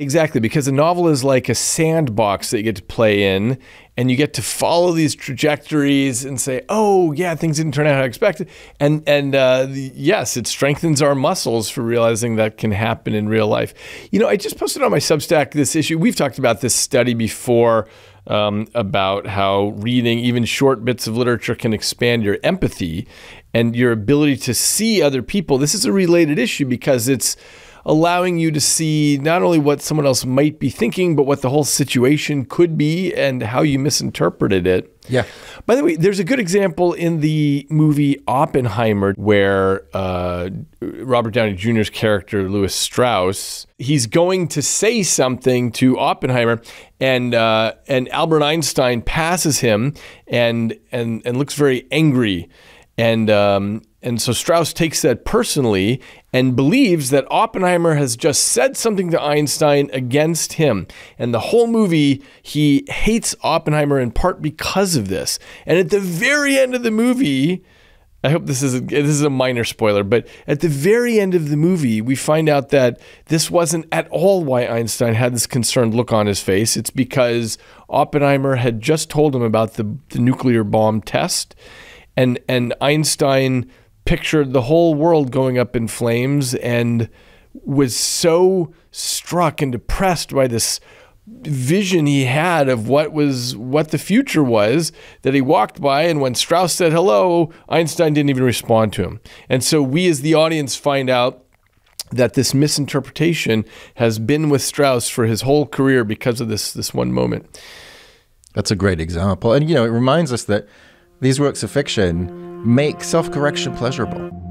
Exactly, because a novel is like a sandbox that you get to play in, and you get to follow these trajectories and say, "Oh, yeah, things didn't turn out how I expected." And and uh, yes, it strengthens our muscles for realizing that can happen in real life. You know, I just posted on my Substack this issue. We've talked about this study before. Um, about how reading even short bits of literature can expand your empathy and your ability to see other people. This is a related issue because it's allowing you to see not only what someone else might be thinking, but what the whole situation could be and how you misinterpreted it. Yeah. By the way, there's a good example in the movie Oppenheimer where uh, Robert Downey Jr.'s character, Lewis Strauss, he's going to say something to Oppenheimer, and uh, and Albert Einstein passes him and and and looks very angry. And um, and so Strauss takes that personally and believes that Oppenheimer has just said something to Einstein against him. And the whole movie, he hates Oppenheimer in part because of this. And at the very end of the movie, I hope this is a, this is a minor spoiler, but at the very end of the movie, we find out that this wasn't at all why Einstein had this concerned look on his face. It's because Oppenheimer had just told him about the, the nuclear bomb test, and and Einstein pictured the whole world going up in flames and was so struck and depressed by this vision he had of what was what the future was that he walked by. And when Strauss said hello Einstein didn't even respond to him. And so we as the audience find out that this misinterpretation has been with Strauss for his whole career because of this this one moment. That's a great example. And you know it reminds us that these works of fiction make self correction pleasurable.